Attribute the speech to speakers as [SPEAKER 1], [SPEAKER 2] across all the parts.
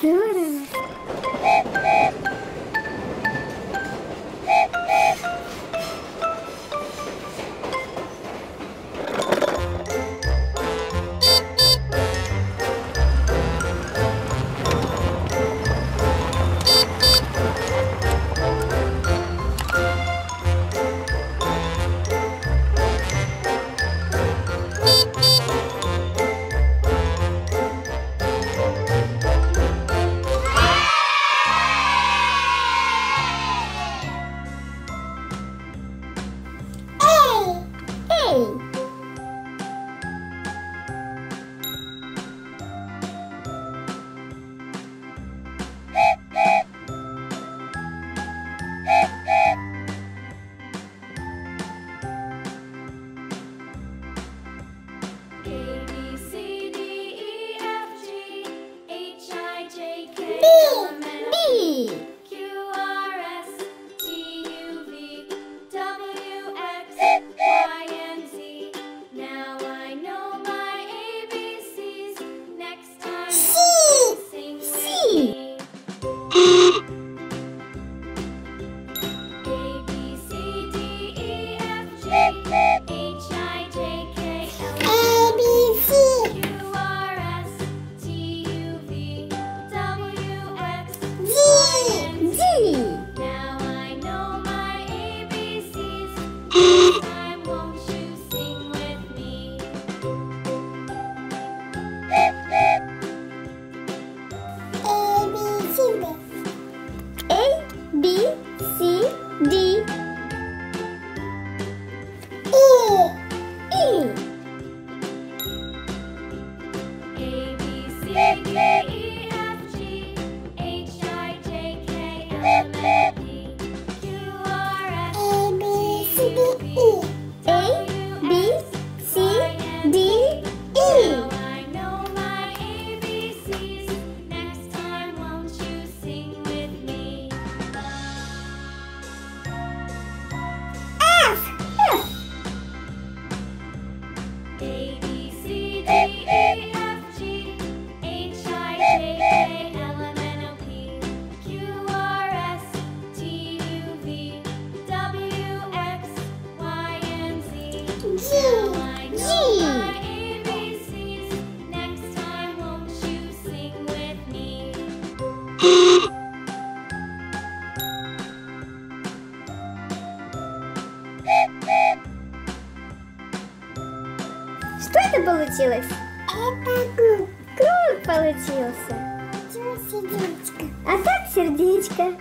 [SPEAKER 1] Blue. получилось. Это круг. Круг получился. А как сердечко.
[SPEAKER 2] А так
[SPEAKER 1] сердечко.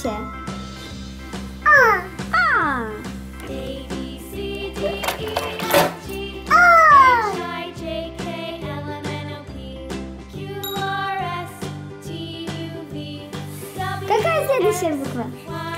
[SPEAKER 1] все. А. а.
[SPEAKER 2] А.
[SPEAKER 1] Какая следующая буква?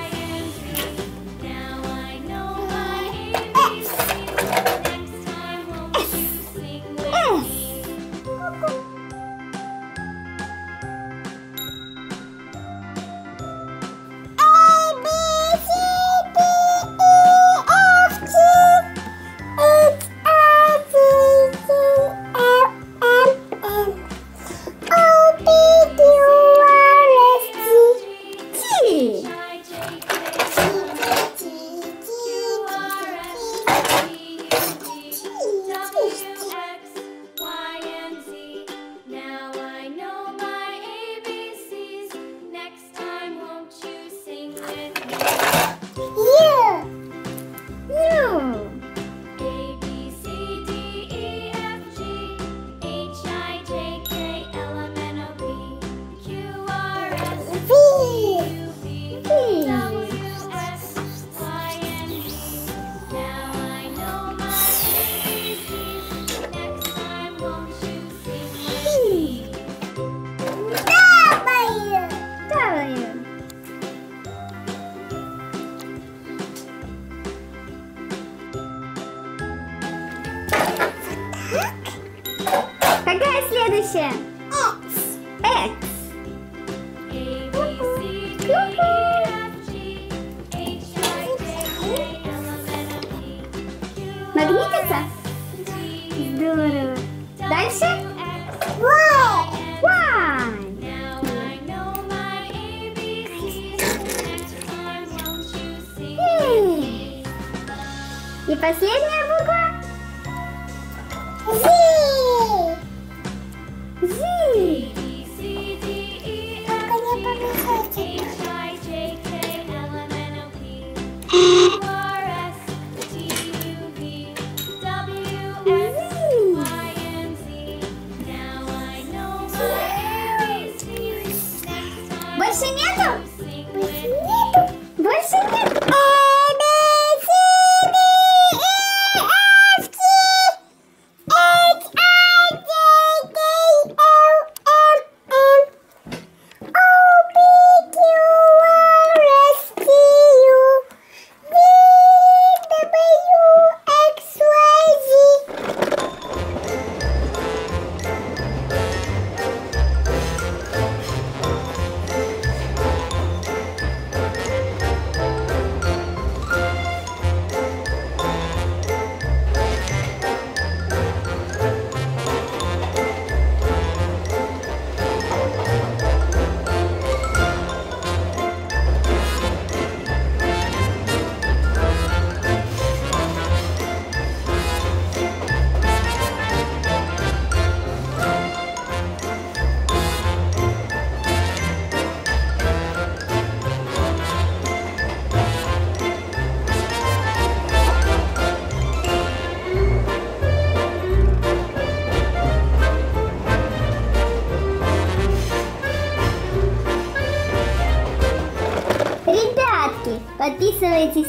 [SPEAKER 1] здорово. Дальше.
[SPEAKER 2] One.
[SPEAKER 1] И последняя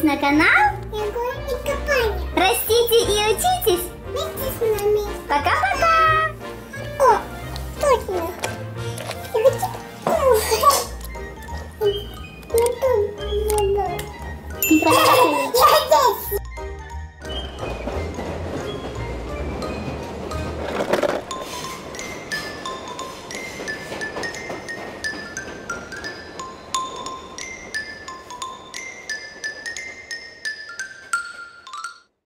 [SPEAKER 1] на канал.